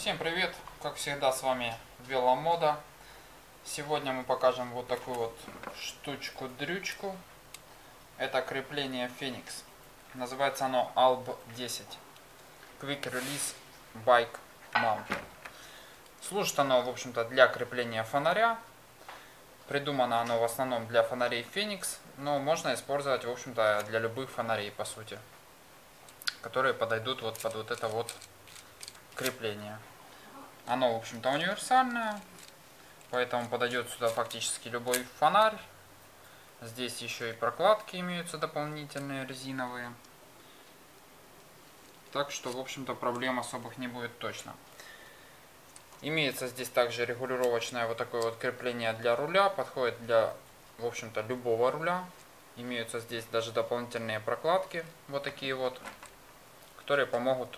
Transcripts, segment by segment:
Всем привет! Как всегда с вами Веломода. Сегодня мы покажем вот такую вот штучку-дрючку. Это крепление Phoenix. Называется оно ALB 10. Quick Release Bike Mount. Служит оно, в общем-то, для крепления фонаря. Придумано оно в основном для фонарей Phoenix, но можно использовать, в общем-то, для любых фонарей, по сути. Которые подойдут вот под вот это вот крепление. Оно, в общем-то, универсальное, поэтому подойдет сюда фактически любой фонарь. Здесь еще и прокладки имеются дополнительные резиновые. Так что, в общем-то, проблем особых не будет точно. Имеется здесь также регулировочное вот такое вот крепление для руля. Подходит для, в общем-то, любого руля. Имеются здесь даже дополнительные прокладки. Вот такие вот которые помогут,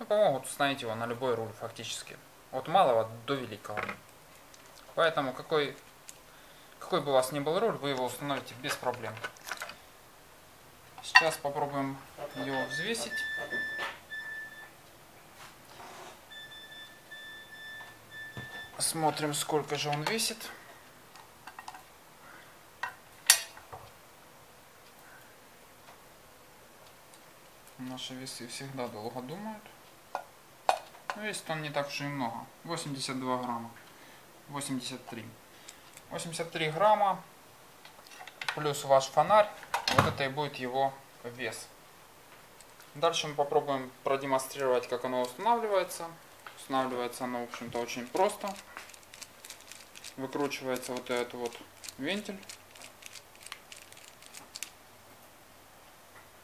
ну, помогут установить его на любой руль фактически. От малого до великого. Поэтому какой, какой бы у вас ни был руль, вы его установите без проблем. Сейчас попробуем его взвесить. Смотрим, сколько же он весит. Наши весы всегда долго думают. Весит он не так уж и много. 82 грамма. 83. 83 грамма плюс ваш фонарь. Вот это и будет его вес. Дальше мы попробуем продемонстрировать, как оно устанавливается. Устанавливается оно, в общем-то, очень просто. Выкручивается вот этот вот вентиль.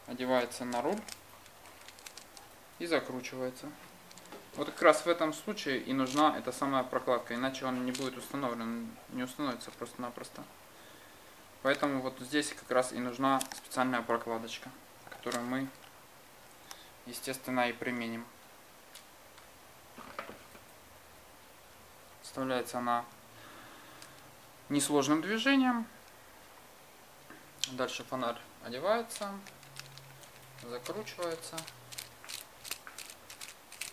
Одевается на руль и закручивается. Вот как раз в этом случае и нужна эта самая прокладка, иначе он не будет установлен, не установится просто-напросто. Поэтому вот здесь как раз и нужна специальная прокладочка, которую мы, естественно, и применим. Вставляется она несложным движением. Дальше фонарь одевается, закручивается.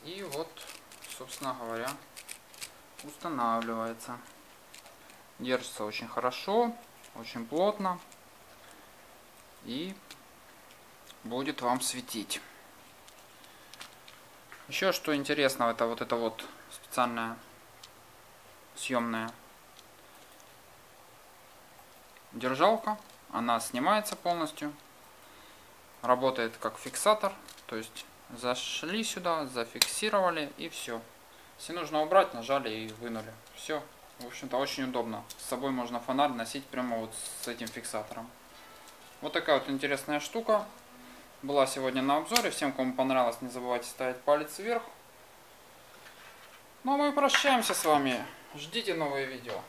И вот, собственно говоря, устанавливается. Держится очень хорошо, очень плотно. И будет вам светить. Еще что интересного, это вот эта вот специальная съемная держалка. Она снимается полностью. Работает как фиксатор. То есть Зашли сюда, зафиксировали и все. Если нужно убрать, нажали и вынули. Все. В общем-то очень удобно. С собой можно фонарь носить прямо вот с этим фиксатором. Вот такая вот интересная штука. Была сегодня на обзоре. Всем, кому понравилось, не забывайте ставить палец вверх. Ну а мы прощаемся с вами. Ждите новые видео.